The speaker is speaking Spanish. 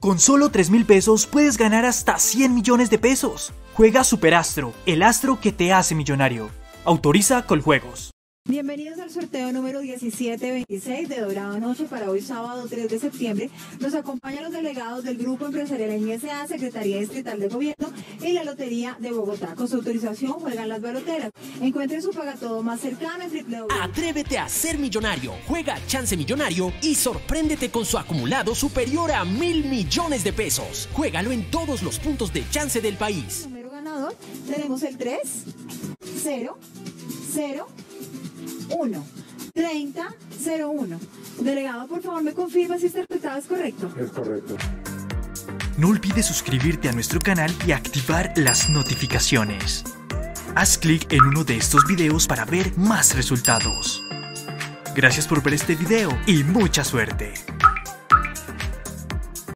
Con solo 3 mil pesos puedes ganar hasta 100 millones de pesos. Juega Superastro, el astro que te hace millonario. Autoriza Coljuegos. Bienvenidos al sorteo número 1726 de Dorado Noche para hoy sábado 3 de septiembre. Nos acompañan los delegados del Grupo Empresarial NSA, Secretaría Distrital de Gobierno y la Lotería de Bogotá. Con su autorización juegan las baloteras. Encuentre su pagatodo más cercano en www. Atrévete a ser millonario. Juega Chance Millonario y sorpréndete con su acumulado superior a mil millones de pesos. Juégalo en todos los puntos de chance del país. Número ganador tenemos el 3, 0, 0, 1, 30, 01. Delegado, por favor, me confirma si este resultado es correcto. Es correcto. No olvides suscribirte a nuestro canal y activar las notificaciones. Haz clic en uno de estos videos para ver más resultados. Gracias por ver este video y mucha suerte.